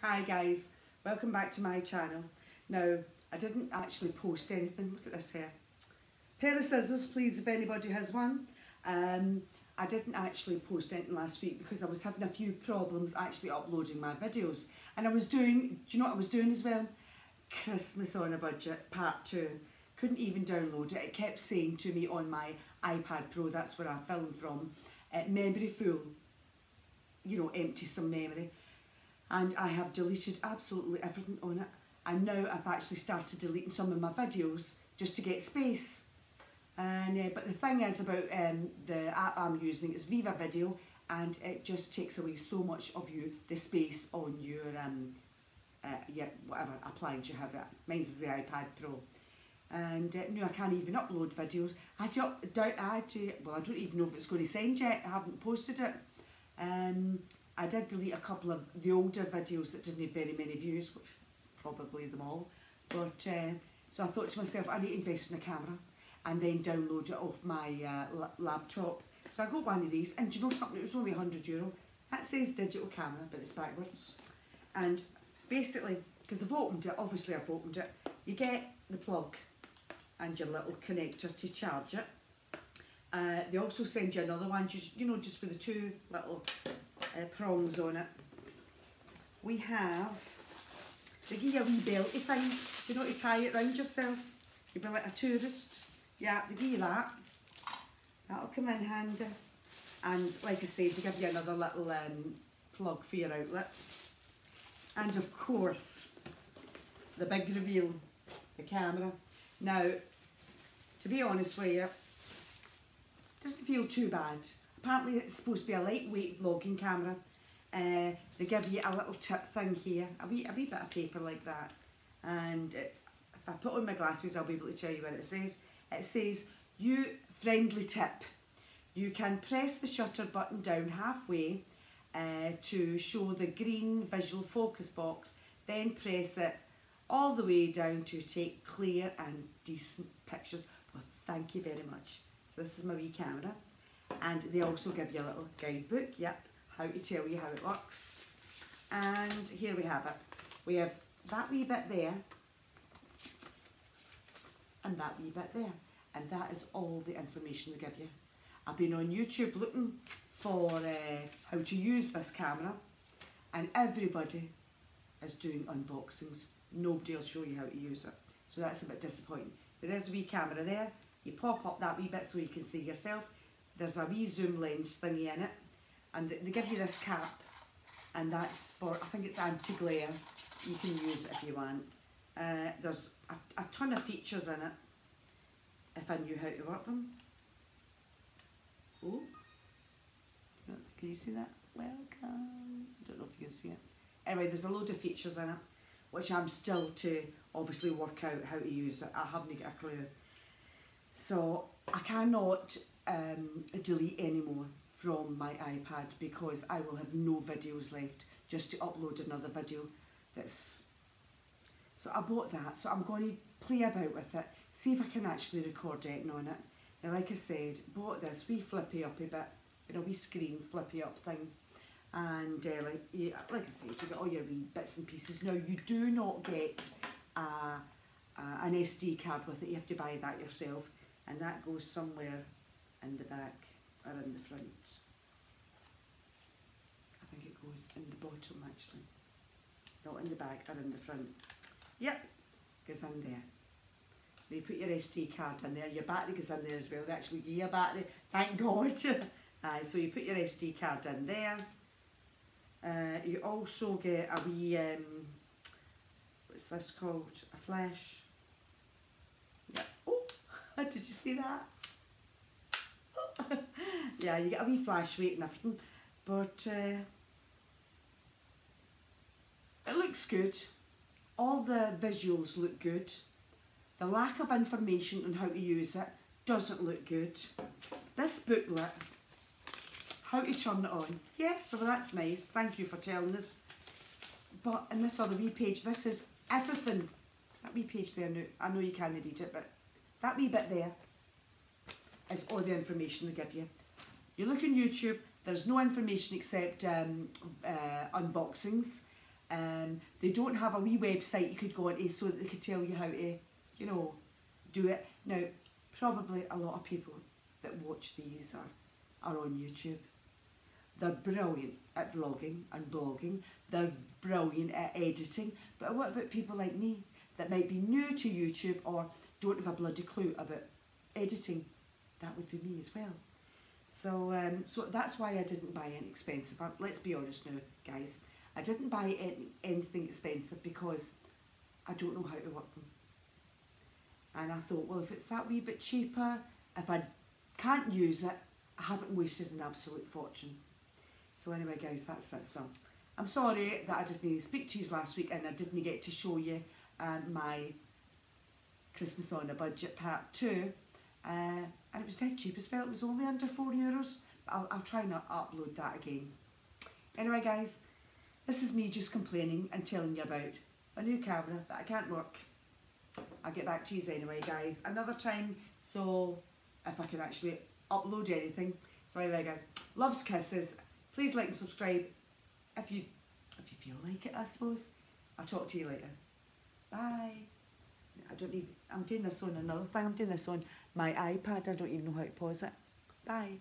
Hi guys, welcome back to my channel. Now, I didn't actually post anything, look at this here. Pair of scissors please if anybody has one. Um, I didn't actually post anything last week because I was having a few problems actually uploading my videos. And I was doing, do you know what I was doing as well? Christmas on a budget, part two. Couldn't even download it. It kept saying to me on my iPad Pro, that's where I filmed from, uh, memory full, you know, empty some memory. And I have deleted absolutely everything on it. And now I've actually started deleting some of my videos just to get space. And uh, But the thing is about um, the app I'm using is Viva Video and it just takes away so much of you, the space on your, um, uh, whatever appliance you have. It. Mine's the iPad Pro. And uh, no, I can't even upload videos. I don't, doubt, I do well, I don't even know if it's going to send yet. I haven't posted it. Um, I did delete a couple of the older videos that didn't have very many views, which probably them all. But uh, so I thought to myself, I need to invest in a camera and then download it off my uh, laptop. So I got one of these, and do you know something? It was only 100 euro. That says digital camera, but it's backwards. And basically, because I've opened it, obviously I've opened it, you get the plug and your little connector to charge it. Uh, they also send you another one, just you know, just with the two little uh, prongs on it. We have, they give you a wee belty thing, you know, to tie it round yourself. You'll be like a tourist. Yeah, they give you that. That'll come in handy. And like I said, they give you another little um, plug for your outlet. And of course, the big reveal, the camera. Now, to be honest with you, doesn't feel too bad. Apparently it's supposed to be a lightweight vlogging camera. Uh, they give you a little tip thing here, a wee, a wee bit of paper like that. And it, if I put on my glasses, I'll be able to tell you what it says. It says, you friendly tip. You can press the shutter button down halfway uh, to show the green visual focus box, then press it all the way down to take clear and decent pictures. Well, thank you very much. So this is my wee camera. And they also give you a little guidebook, yep, how to tell you how it works. And here we have it. We have that wee bit there and that wee bit there. And that is all the information they give you. I've been on YouTube looking for uh, how to use this camera and everybody is doing unboxings. Nobody will show you how to use it. So that's a bit disappointing. There is a wee camera there. You pop up that wee bit so you can see yourself. There's a wee zoom lens thingy in it. And they give you this cap and that's for, I think it's anti-glare. You can use it if you want. Uh, there's a, a ton of features in it if I knew how to work them. Oh, can you see that? Welcome. I don't know if you can see it. Anyway, there's a load of features in it, which I'm still to obviously work out how to use it. I haven't got a clue. So I cannot um, delete anymore from my iPad because I will have no videos left just to upload another video that's so I bought that. So I'm going to play about with it see if I can actually record anything on it. Now like I said bought this wee flippy up a bit you know wee screen flippy up thing. And uh, like you, like I said you get all your wee bits and pieces. Now you do not get a, a, an SD card with it. You have to buy that yourself. And that goes somewhere in the back or in the front I think it goes in the bottom actually not in the back or in the front yep goes in there you put your SD card in there, your battery goes in there as well. They actually give you a battery, thank God. so you put your SD card in there. Uh, you also get a wee, um, what's this called? A flash. Yeah. Oh, did you see that? yeah, you get a wee flash weight and everything. But uh, it looks good. All the visuals look good. The lack of information on how to use it doesn't look good. This booklet, how to turn it on. Yes, so that's nice. Thank you for telling us. But in this other wee page, this is everything. That wee page there, I know you can't read it, but that wee bit there is all the information they give you. You look on YouTube, there's no information except um, uh, unboxings. Um, they don't have a wee website you could go onto so that they could tell you how to, you know, do it. Now, probably a lot of people that watch these are, are on YouTube. They're brilliant at vlogging and blogging. They're brilliant at editing. But what about people like me that might be new to YouTube or don't have a bloody clue about editing? That would be me as well. So, um, so that's why I didn't buy anything expensive. Uh, let's be honest now, guys. I didn't buy any, anything expensive because I don't know how to work them. And I thought, well, if it's that wee bit cheaper, if I can't use it, I haven't wasted an absolute fortune. So anyway, guys, that's it. So I'm sorry that I didn't speak to you last week and I didn't get to show you um, my Christmas on a budget part two. Uh, and it was dead cheap as well. It was only under four euros. But I'll, I'll try not upload that again. Anyway, guys, this is me just complaining and telling you about a new camera that I can't work. I'll get back to you anyway, guys, another time. So if I can actually upload anything. So anyway, guys, loves kisses. Please like and subscribe if you if you feel like it. I suppose. I'll talk to you later. Bye. I don't need, I'm doing this on another thing. I'm doing this on my iPad. I don't even know how to pause it. Bye.